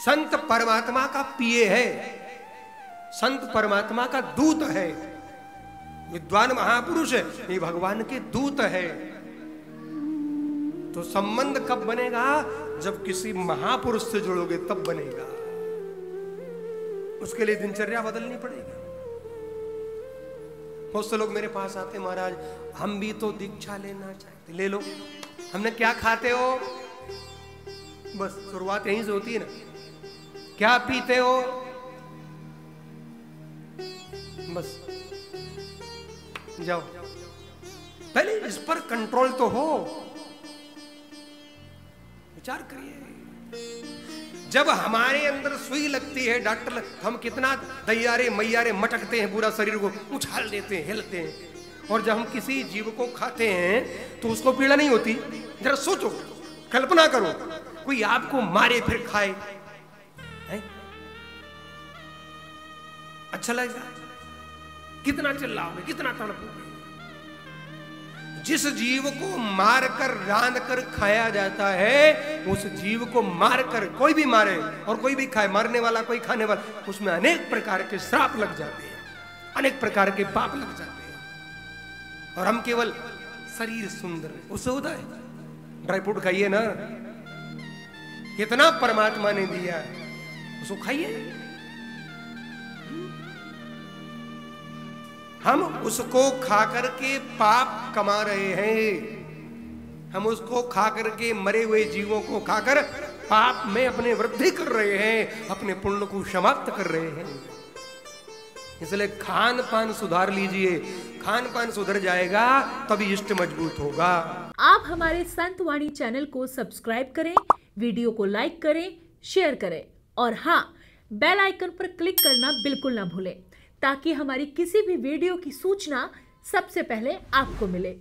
संत परमात्मा का पिए है। संत परमात्मा का दूत है। विद्वान महापुरुष ये भगवान के दूत है। तो संबंध कब बनेगा? जब किसी महापुरुष से जुड़ोगे, तब बनेगा। उसके लिए दिनचर्या बदलनी पड़ेगी। बहुत से लोग मेरे पास आते महाराज, हम भी तो दीक्षा लेना चाहते ले लो। हमने क्या खाते हो? बस शुरुआत यहीं से होती है ना। क्या पीते हो? बस। जाओ। पहले इस पर कंट्रोल तो हो। विचार करिए। जब हमारे अंदर सुई लगती है, डॉक्टर, हम कितना दैयारे, मैयारे मटकते हैं पूरा शरीर को, उछाल देते हैं, हिलते हैं। और जब हम किसी जीव को खाते हैं तो उसको पीड़ा नहीं होती। जरा सोचो, कल्पना करो, कोई आपको मारे फिर खाए। है? अच्छा लगेगा। कितना चिल्लाओगे, कितना तड़पोगे। जिस जीव को मारकर रांध कर खाया जाता है, उस जीव को मारकर कोई भी मारे और कोई भी खाए, मारने वाला, कोई खाने वाला, उसमें अनेक प्रकार के श्राप लग जाते हैं। अनेक प्रकार के पाप लग जाते हैं। और हम केवल शरीर सुंदर, उससे होता है। ड्राई फ्रूट खाइए ना। कितना परमात्मा ने दिया। है उसको खाइए। हम उसको खा करके पाप कमा रहे हैं। हम उसको खाकर के मरे हुए जीवों को खाकर पाप में अपने वृद्धि कर रहे हैं, अपने पुण्य को समाप्त कर रहे हैं। इसलिए खान पान सुधार लीजिए। खान पान सुधर जाएगा, तभी इष्ट मज़बूत होगा। आप हमारे संत वाणी चैनल को सब्सक्राइब करें, वीडियो को लाइक करें, शेयर करें। और हाँ बेल आइकन पर क्लिक करना बिल्कुल ना भूलें, ताकि हमारी किसी भी वीडियो की सूचना सबसे पहले आपको मिले।